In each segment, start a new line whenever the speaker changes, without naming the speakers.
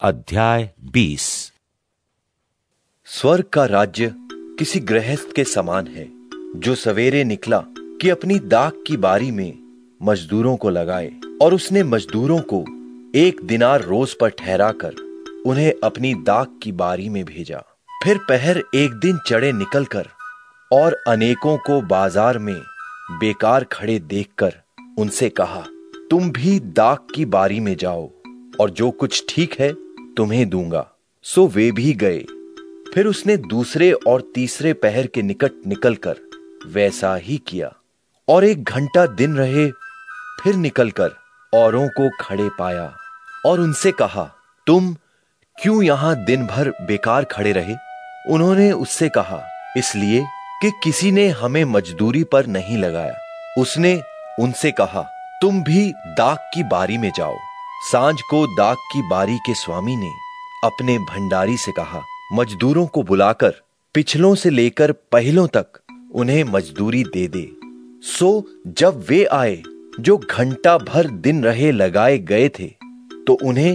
अध्याय बीस।
स्वर्ग का राज्य किसी गृहस्थ के समान है, जो सवेरे निकला कि अपनी दाग की बारी में मजदूरों को लगाए और उसने मजदूरों को एक दिनार रोज पर ठहराकर उन्हें अपनी दाग की बारी में भेजा। फिर पहर एक दिन चढ़े निकलकर और अनेकों को बाज़ार में बेकार खड़े देखकर उनसे कहा, तुम भी दाग की बारी में जाओ और जो कुछ ठीक है तुम्हें दूँगा। सो वे भी गए। फिर उसने दूसरे और तीसरे पहर के निकट निकलकर वैसा ही किया। और एक घंटा दिन रहे, फिर निकलकर औरों को खड़े पाया और उनसे कहा, तुम क्यों यहाँ दिन भर बेकार खड़े रहे? उन्होंने उससे कहा, इसलिए कि किसी ने हमें मजदूरी पर नहीं लगाया। उसने उनसे कहा, तुम भी दाग की बारी में जाओ। साँझ को दाग की बारी के स्वामी ने अपने भंडारी से कहा, मजदूरों को बुलाकर, पिछलों से लेकर पहलों तक उन्हें मजदूरी दे दे। सो जब वे आए, जो घंटा भर दिन रहे लगाए गए थे तो उन्हें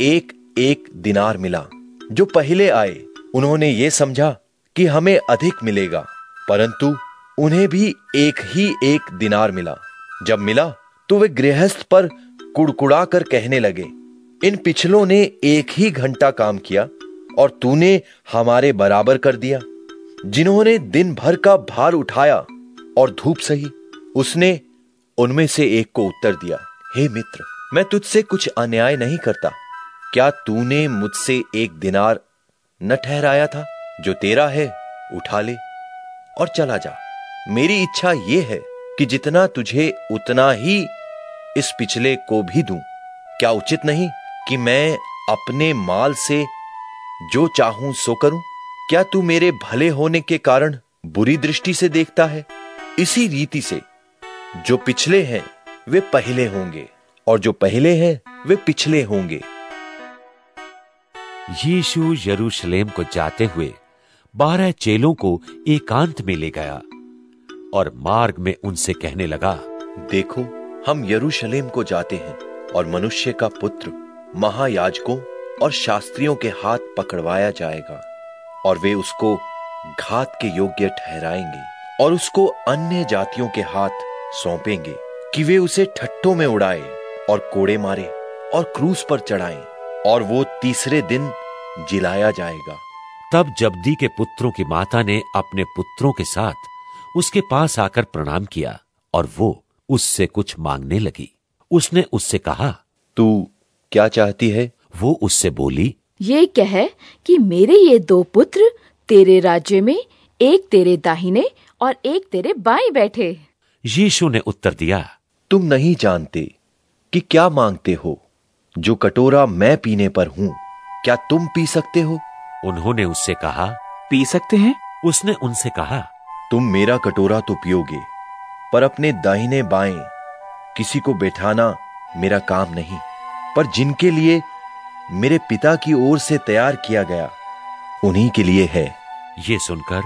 एक एक दिनार मिला। जो पहले आए, उन्होंने ये समझा कि हमें अधिक मिलेगा, परंतु उन्हें भी एक ही एक दिनार मिला। जब मिला तो वे गृहस्थ पर कुड़कुड़ा कर कहने लगे, इन पिछलों ने एक ही घंटा काम किया और तूने हमारे बराबर कर दिया, जिन्होंने दिन भर का भार उठाया और धूप सही, उसने उनमें से एक को उत्तर दिया, हे मित्र, मैं तुझसे कुछ अन्याय नहीं करता। क्या तूने मुझसे एक दिनार न ठहराया था, जो तेरा है, उठा ले और चला जा। मेरी इच्छा यह है कि जितना तुझे उतना ही इस पिछले को भी दूँ। क्या उचित नहीं कि मैं अपने माल से जो चाहूँ सो करूँ? क्या तू मेरे भले होने के कारण बुरी दृष्टि से देखता है? इसी रीति से जो पिछले हैं वे पहले होंगे और जो पहले हैं वे पिछले होंगे।
यीशु यरूशलेम को जाते हुए बारह चेलों को एकांत में ले गया और मार्ग में उनसे कहने लगा
देखो हम यरूशलेम को जाते हैं और मनुष्य का पुत्र, महायाजकों और शास्त्रियों के हाथ पकड़वाया जाएगा और वे उसको घात के योग्य ठहराएँगे और उसको अन्य जातियों के हाथ सौंपेंगे कि वे उसे ठट्टों में उड़ाए और कोड़े मारे और क्रूस पर चढ़ाएँ और वो तीसरे दिन जिलाया जाएगा।
तब जब्दी के पुत्रों की माता ने अपने पुत्रों के साथ उसके पास आकर प्रणाम किया और वो उससे कुछ मांगने लगी। उसने उससे कहा
तू क्या चाहती है?
वो उससे बोली
ये कह कि मेरे ये दो पुत्र तेरे राज्य में एक तेरे दाहिने और एक तेरे बाएँ बैठे।
यीशु ने उत्तर दिया
तुम नहीं जानते कि क्या मांगते हो। जो कटोरा मैं पीने पर हूँ क्या तुम पी सकते हो?
उन्होंने उससे कहा
पी सकते हैं?
उसने उनसे कहा
तुम मेरा कटोरा तो पियोगे पर अपने दाहिने बाएँ किसी को बैठाना मेरा काम नहीं। पर जिनके लिए मेरे पिता की ओर से तैयार किया गया उन्हीं के लिए है।
ये सुनकर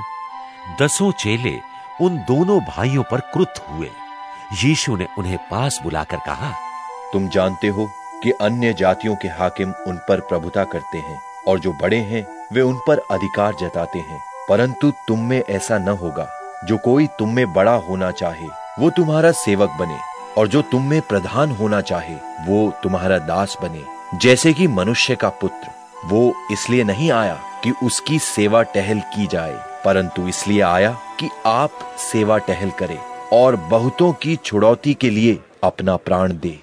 दसों चेले उन दोनों भाइयों पर क्रुद्ध हुए। यीशु ने उन्हें पास बुलाकर कहा
तुम जानते हो कि अन्य जातियों के हाकिम उन पर प्रभुता करते हैं और जो बड़े हैं वे उन पर अधिकार जताते हैं परंतु तुम में ऐसा न होगा। जो कोई तुम में बड़ा होना चाहे, वो तुम्हारा सेवक बने, और जो तुम में प्रधान होना चाहे, वो तुम्हारा दास बने। जैसे कि मनुष्य का पुत्र, वो इसलिए नहीं आया कि उसकी सेवा टहल की जाए, परंतु इसलिए आया कि आप सेवा टहल करें, और बहुतों की छुड़ौती के लिए अपना प्राण दे।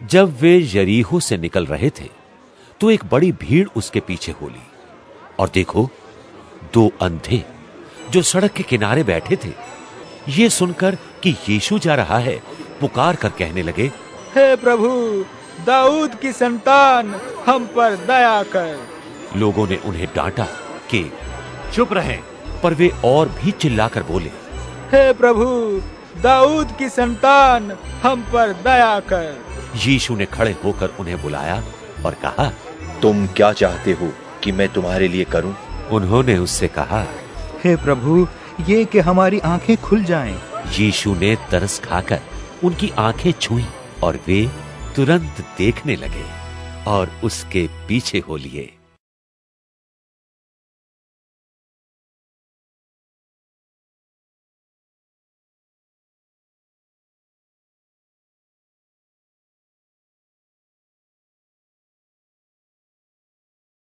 जब वे जरीहो से निकल रहे थे तो एक बड़ी भीड़ उसके पीछे होली, और देखो, दो अंधे जो सड़क के किनारे बैठे थे। ये सुनकर कि यीशु जा रहा है पुकार कर कहने लगे
हे प्रभु दाऊद की संतान हम पर दया कर।
लोगों ने उन्हें डांटा कि चुप रहे। पर वे और भी चिल्लाकर बोले
हे प्रभु दाऊद की संतान हम पर दया कर।
यीशु ने खड़े होकर उन्हें बुलाया और कहा
तुम क्या चाहते हो कि मैं तुम्हारे लिए करूँ?
उन्होंने उससे कहा
हे प्रभु, ये कि हमारी आँखें खुल जाएँ।
यीशु ने तरस खाकर उनकी आँखें छुई और वे तुरंत देखने लगे और उसके पीछे हो लिए